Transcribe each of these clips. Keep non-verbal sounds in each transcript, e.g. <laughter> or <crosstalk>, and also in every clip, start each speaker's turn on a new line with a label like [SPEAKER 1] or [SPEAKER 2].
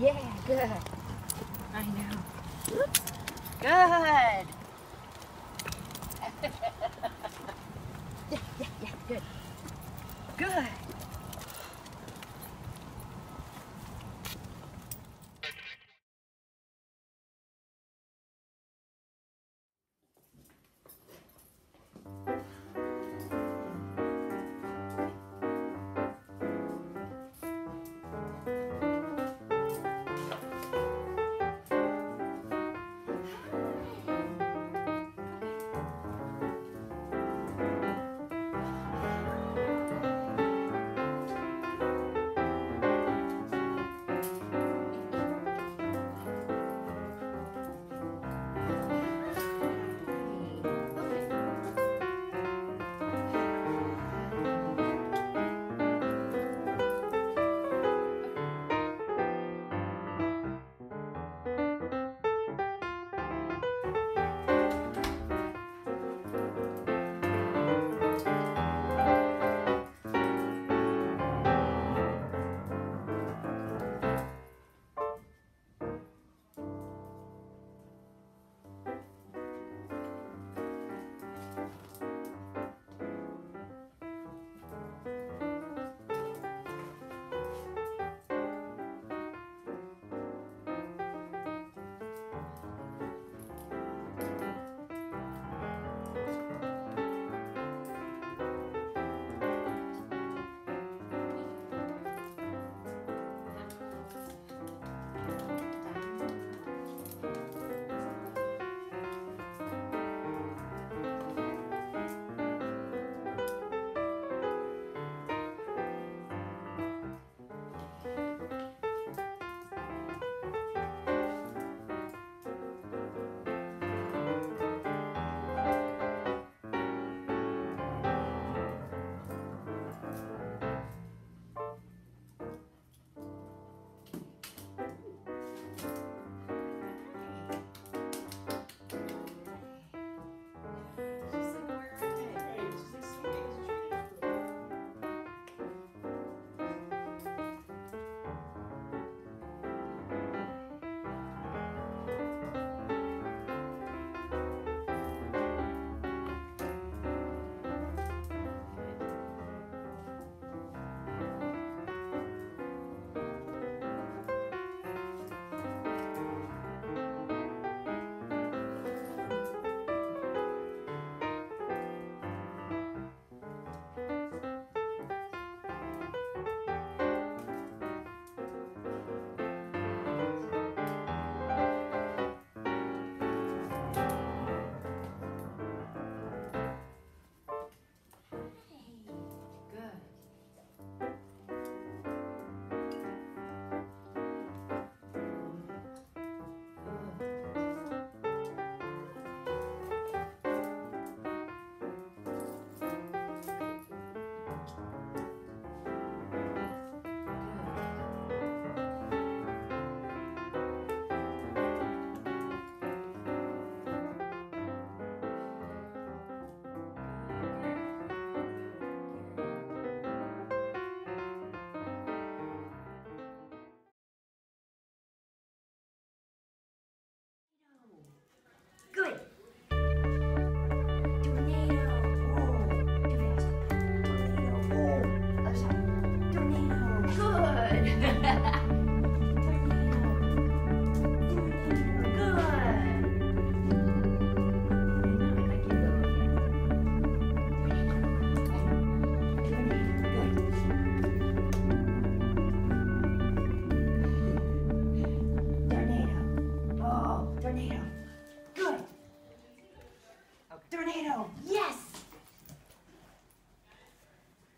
[SPEAKER 1] Yeah, good. I know. Oops. Good. <laughs> yeah, yeah, yeah, good. Good.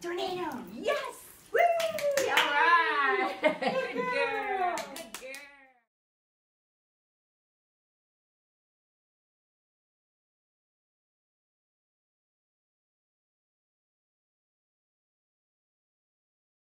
[SPEAKER 2] Tornado!